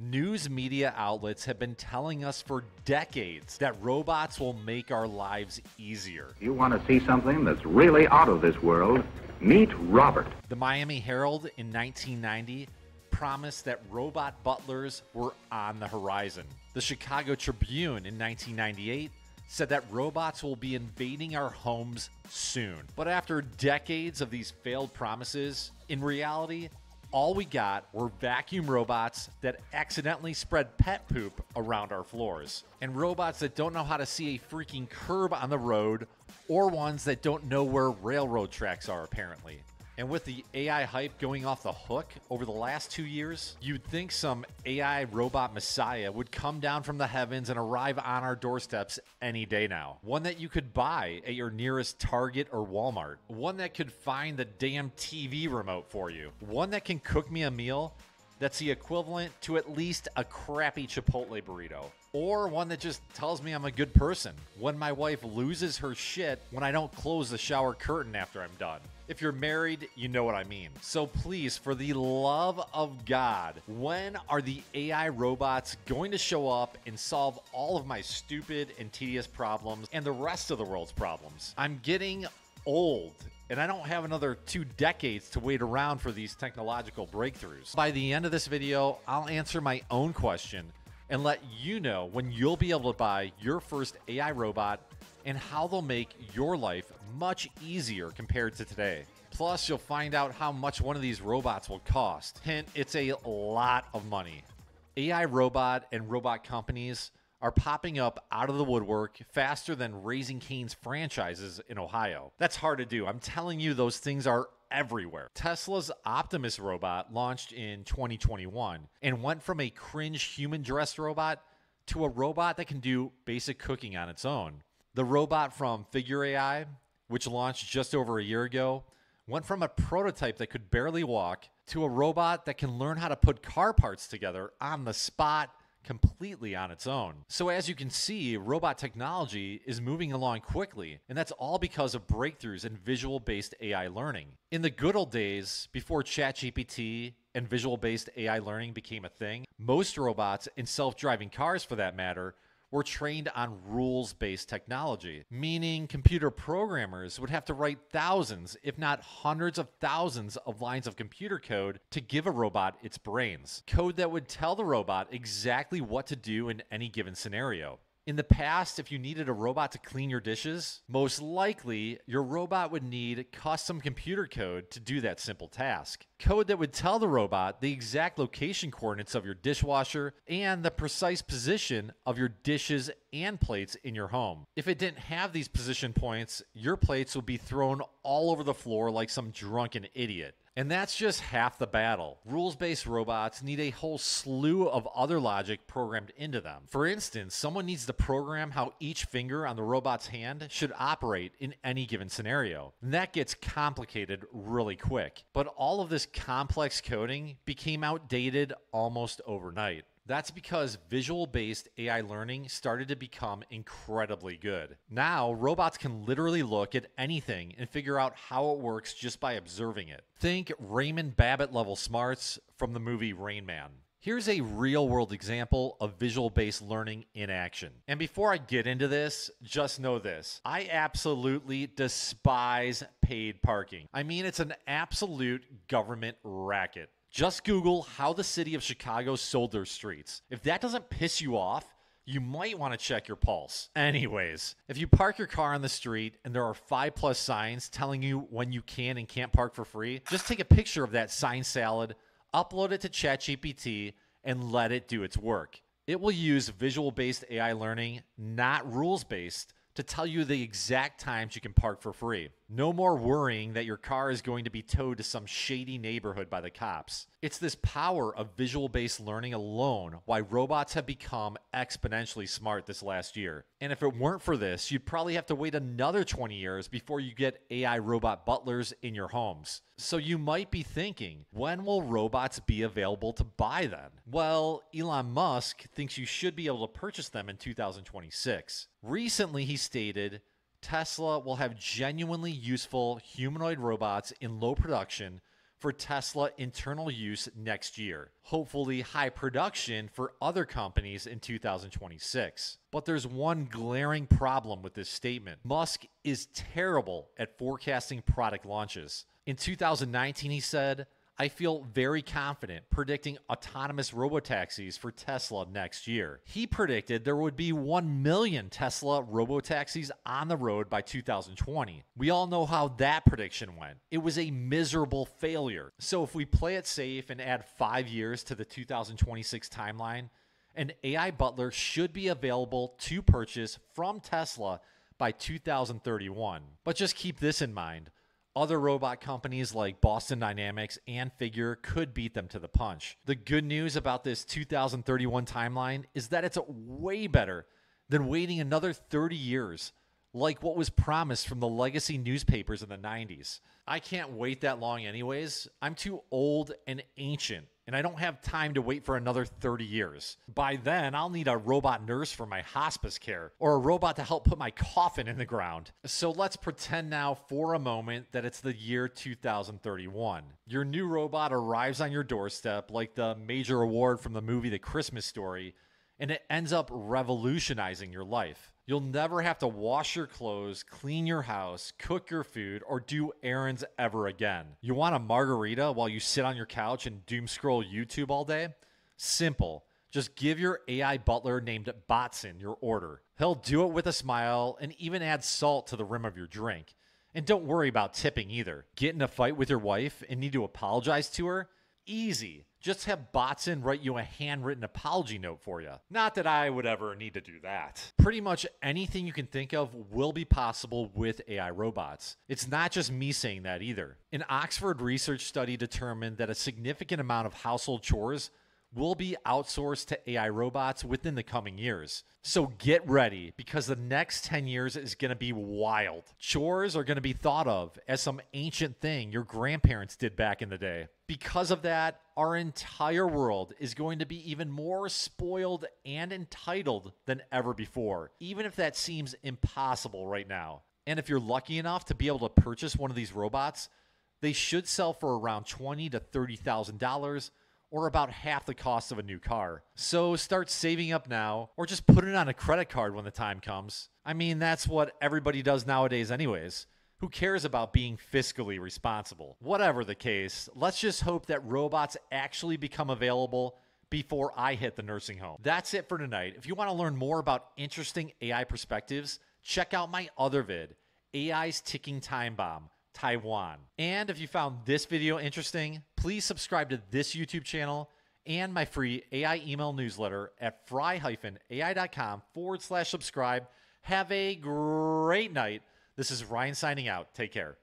News media outlets have been telling us for decades that robots will make our lives easier. You want to see something that's really out of this world? Meet Robert. The Miami Herald in 1990 promised that robot butlers were on the horizon. The Chicago Tribune in 1998 said that robots will be invading our homes soon. But after decades of these failed promises, in reality, all we got were vacuum robots that accidentally spread pet poop around our floors. And robots that don't know how to see a freaking curb on the road, or ones that don't know where railroad tracks are, apparently. And with the AI hype going off the hook over the last two years, you'd think some AI robot messiah would come down from the heavens and arrive on our doorsteps any day now. One that you could buy at your nearest Target or Walmart. One that could find the damn TV remote for you. One that can cook me a meal that's the equivalent to at least a crappy Chipotle burrito. Or one that just tells me I'm a good person when my wife loses her shit when I don't close the shower curtain after I'm done. If you're married, you know what I mean. So please, for the love of God, when are the AI robots going to show up and solve all of my stupid and tedious problems and the rest of the world's problems? I'm getting old and I don't have another two decades to wait around for these technological breakthroughs. By the end of this video, I'll answer my own question and let you know when you'll be able to buy your first AI robot and how they'll make your life much easier compared to today. Plus, you'll find out how much one of these robots will cost. Hint, it's a lot of money. AI robot and robot companies are popping up out of the woodwork faster than Raising Cane's franchises in Ohio. That's hard to do. I'm telling you, those things are everywhere. Tesla's Optimus robot launched in 2021 and went from a cringe human dressed robot to a robot that can do basic cooking on its own. The robot from Figure AI, which launched just over a year ago, went from a prototype that could barely walk to a robot that can learn how to put car parts together on the spot completely on its own. So, as you can see, robot technology is moving along quickly, and that's all because of breakthroughs in visual based AI learning. In the good old days, before ChatGPT and visual based AI learning became a thing, most robots and self driving cars, for that matter, were trained on rules based technology, meaning computer programmers would have to write thousands, if not hundreds of thousands, of lines of computer code to give a robot its brains. Code that would tell the robot exactly what to do in any given scenario. In the past, if you needed a robot to clean your dishes, most likely your robot would need custom computer code to do that simple task. Code that would tell the robot the exact location coordinates of your dishwasher and the precise position of your dishes and plates in your home. If it didn't have these position points, your plates would be thrown all over the floor like some drunken idiot. And that's just half the battle. Rules based robots need a whole slew of other logic programmed into them. For instance, someone needs to program how each finger on the robot's hand should operate in any given scenario. And that gets complicated really quick. But all of this complex coding became outdated almost overnight. That's because visual based AI learning started to become incredibly good. Now, robots can literally look at anything and figure out how it works just by observing it. Think Raymond Babbitt level smarts from the movie Rain Man. Here's a real world example of visual based learning in action. And before I get into this, just know this I absolutely despise paid parking. I mean, it's an absolute government racket. Just Google how the city of Chicago sold their streets. If that doesn't piss you off, you might want to check your pulse. Anyways, if you park your car on the street and there are five plus signs telling you when you can and can't park for free, just take a picture of that sign salad, upload it to ChatGPT, and let it do its work. It will use visual based AI learning, not rules based, to tell you the exact times you can park for free. No more worrying that your car is going to be towed to some shady neighborhood by the cops. It's this power of visual based learning alone why robots have become exponentially smart this last year. And if it weren't for this, you'd probably have to wait another 20 years before you get AI robot butlers in your homes. So you might be thinking, when will robots be available to buy then? Well, Elon Musk thinks you should be able to purchase them in 2026. Recently, he stated, Tesla will have genuinely useful humanoid robots in low production for Tesla internal use next year. Hopefully, high production for other companies in 2026. But there's one glaring problem with this statement Musk is terrible at forecasting product launches. In 2019, he said, I feel very confident predicting autonomous robotaxis for Tesla next year. He predicted there would be 1 million Tesla robotaxis on the road by 2020. We all know how that prediction went. It was a miserable failure. So if we play it safe and add 5 years to the 2026 timeline, an AI butler should be available to purchase from Tesla by 2031. But just keep this in mind other robot companies like Boston Dynamics and Figure could beat them to the punch. The good news about this 2031 timeline is that it's way better than waiting another 30 years, like what was promised from the legacy newspapers in the 90s. I can't wait that long, anyways. I'm too old and ancient and I don't have time to wait for another 30 years. By then, I'll need a robot nurse for my hospice care or a robot to help put my coffin in the ground. So let's pretend now for a moment that it's the year 2031. Your new robot arrives on your doorstep like the major award from the movie The Christmas Story, and it ends up revolutionizing your life. You'll never have to wash your clothes, clean your house, cook your food, or do errands ever again. You want a margarita while you sit on your couch and doom scroll YouTube all day? Simple. Just give your AI butler named Botson your order. He'll do it with a smile and even add salt to the rim of your drink. And don't worry about tipping either. Get in a fight with your wife and need to apologize to her? Easy. Just have Botson write you a handwritten apology note for you. Not that I would ever need to do that. Pretty much anything you can think of will be possible with AI robots. It's not just me saying that either. An Oxford research study determined that a significant amount of household chores will be outsourced to AI robots within the coming years. So get ready because the next 10 years is going to be wild. Chores are going to be thought of as some ancient thing your grandparents did back in the day. Because of that, our entire world is going to be even more spoiled and entitled than ever before, even if that seems impossible right now. And if you're lucky enough to be able to purchase one of these robots, they should sell for around twenty to thirty thousand dollars or about half the cost of a new car. So start saving up now, or just put it on a credit card when the time comes. I mean, that's what everybody does nowadays, anyways. Who cares about being fiscally responsible? Whatever the case, let's just hope that robots actually become available before I hit the nursing home. That's it for tonight. If you want to learn more about interesting AI perspectives, check out my other vid, AI's Ticking Time Bomb Taiwan. And if you found this video interesting, please subscribe to this YouTube channel and my free AI email newsletter at fry-ai.com forward slash subscribe. Have a great night. This is Ryan signing out. Take care.